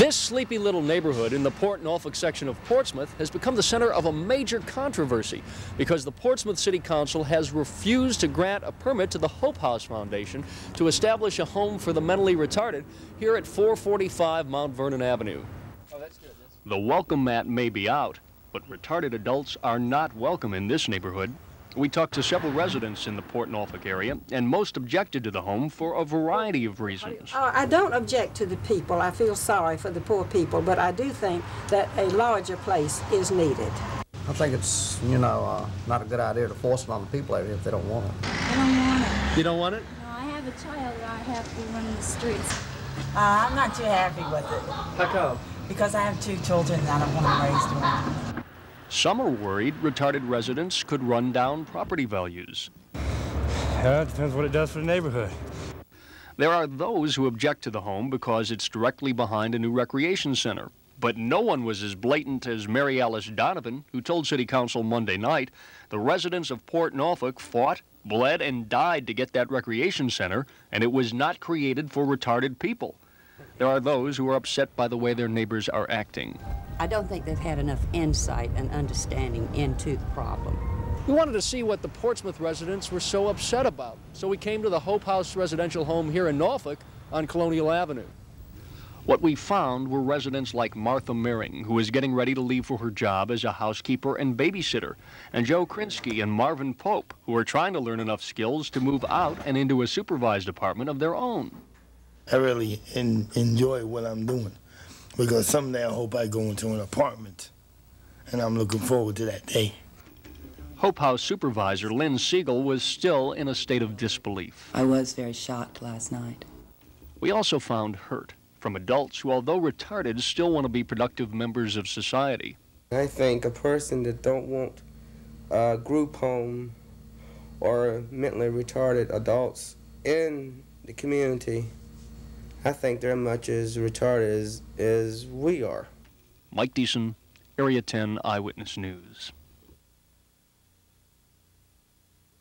This sleepy little neighborhood in the Port Norfolk section of Portsmouth has become the center of a major controversy because the Portsmouth City Council has refused to grant a permit to the Hope House Foundation to establish a home for the mentally retarded here at 445 Mount Vernon Avenue. Oh, that's good. That's... The welcome mat may be out, but retarded adults are not welcome in this neighborhood. We talked to several residents in the Port Norfolk area, and most objected to the home for a variety of reasons. Uh, I don't object to the people. I feel sorry for the poor people, but I do think that a larger place is needed. I think it's, you know, uh, not a good idea to force it on the people out here if they don't want it. I don't want it. You don't want it? No, I have a child that I have to run the streets. Uh, I'm not too happy with it. How come? Because I have two children and I don't want to raise them. Some are worried retarded residents could run down property values. Yeah, it depends what it does for the neighborhood. There are those who object to the home because it's directly behind a new recreation center. But no one was as blatant as Mary Alice Donovan, who told City Council Monday night the residents of Port Norfolk fought, bled, and died to get that recreation center, and it was not created for retarded people. There are those who are upset by the way their neighbors are acting. I don't think they've had enough insight and understanding into the problem. We wanted to see what the Portsmouth residents were so upset about, so we came to the Hope House residential home here in Norfolk on Colonial Avenue. What we found were residents like Martha Mering, who is getting ready to leave for her job as a housekeeper and babysitter, and Joe Krinsky and Marvin Pope, who are trying to learn enough skills to move out and into a supervised apartment of their own. I really in, enjoy what I'm doing because someday I hope I go into an apartment, and I'm looking forward to that day. Hope House supervisor Lynn Siegel was still in a state of disbelief. I was very shocked last night. We also found hurt from adults who, although retarded, still want to be productive members of society. I think a person that don't want a group home or mentally retarded adults in the community I think they're much as retarded as, as we are. Mike Deason, Area 10 Eyewitness News.